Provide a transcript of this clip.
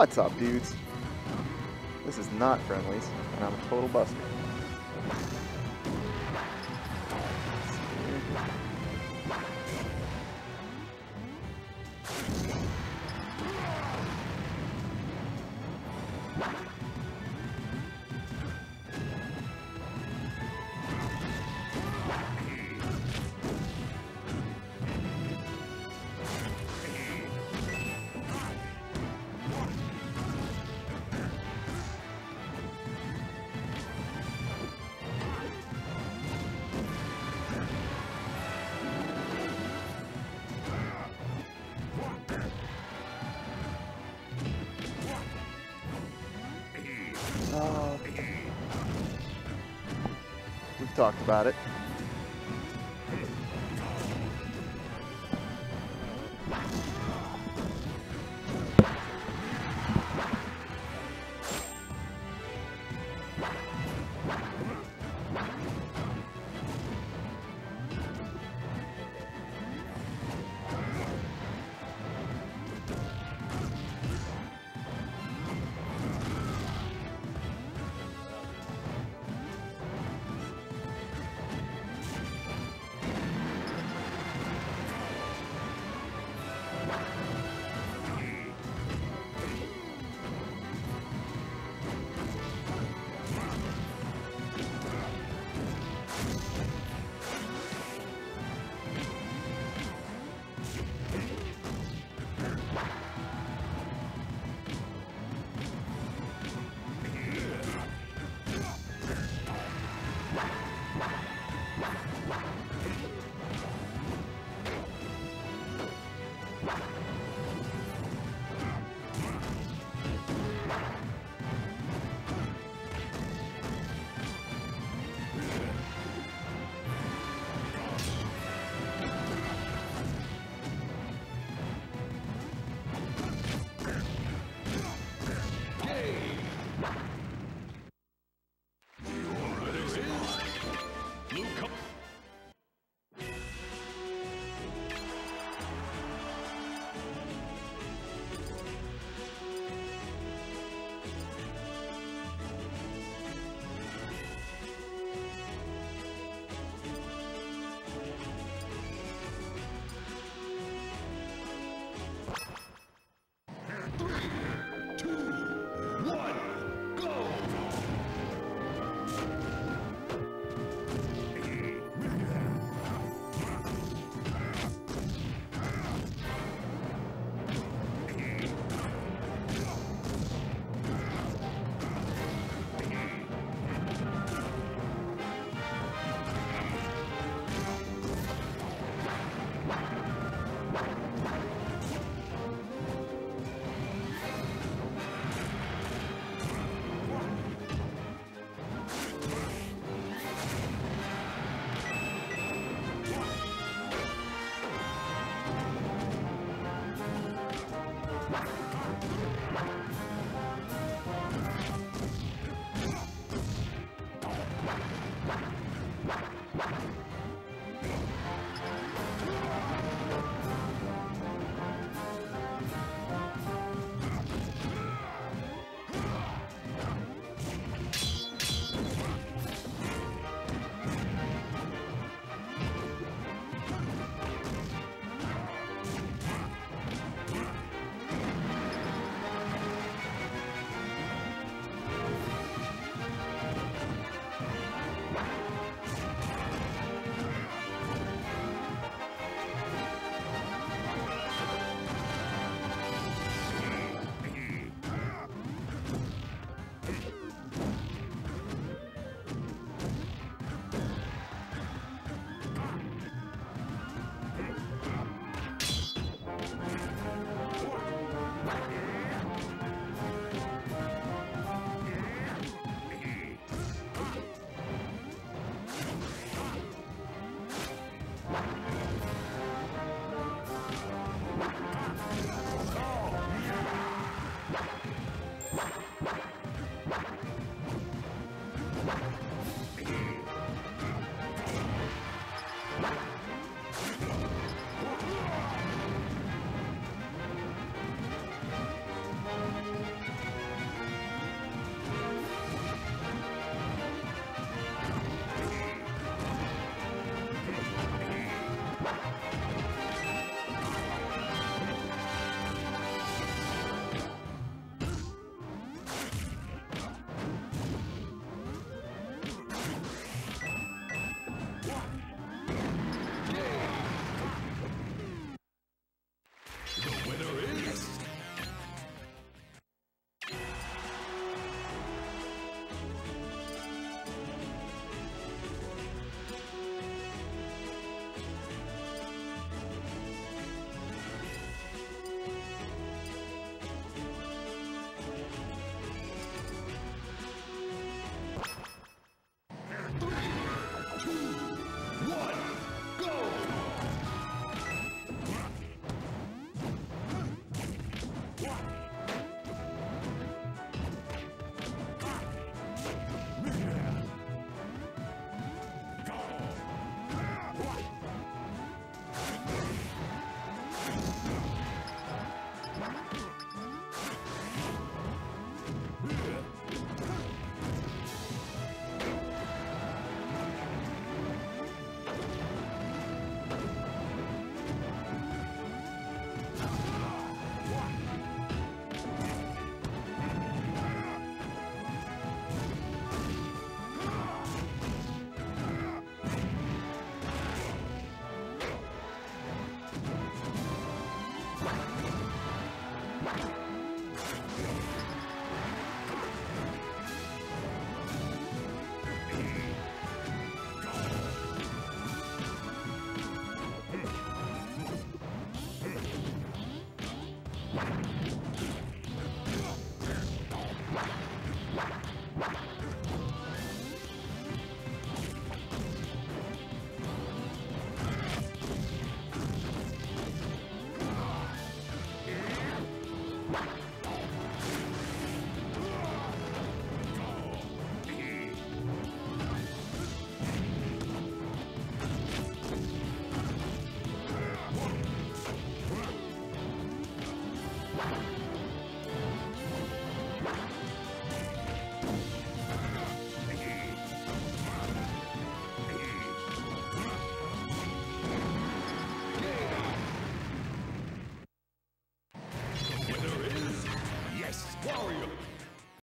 What's up, dudes? This is not friendlies, and I'm a total buster. Uh, we've talked about it. you you What? Bye.